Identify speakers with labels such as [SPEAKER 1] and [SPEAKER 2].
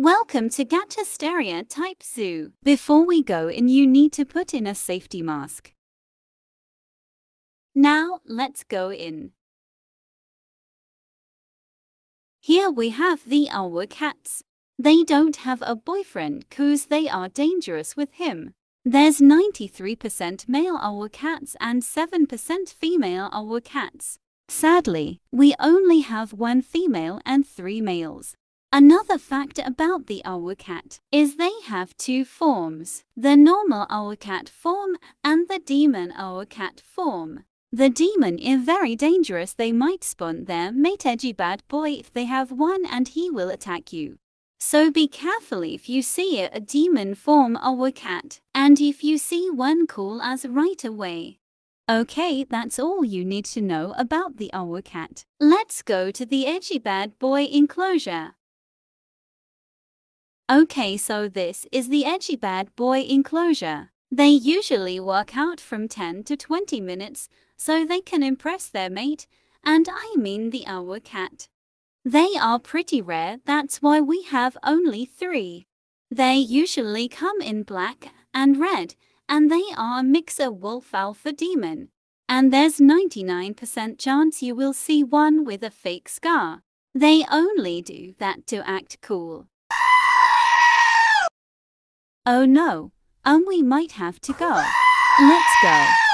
[SPEAKER 1] Welcome to Gacha Stereotype Zoo. Before we go in, you need to put in a safety mask. Now, let's go in. Here we have the our cats. They don't have a boyfriend cause they are dangerous with him. There's 93% male owl cats and 7% female owl cats. Sadly, we only have one female and three males. Another fact about the owl cat is they have two forms, the normal owl cat form and the demon owl cat form. The demon is very dangerous they might spawn their mate edgy bad boy if they have one and he will attack you. So be careful if you see a demon form owl cat, and if you see one call us right away. Okay, that's all you need to know about the owl cat. Let's go to the edgy bad boy enclosure. Okay, so this is the edgy bad boy enclosure. They usually work out from 10 to 20 minutes so they can impress their mate, and I mean the owl cat. They are pretty rare, that's why we have only three. They usually come in black and red, and they are a mixer wolf alpha demon. And there's 99% chance you will see one with a fake scar. They only do that to act cool. Oh no, um we might have to go. Let's go.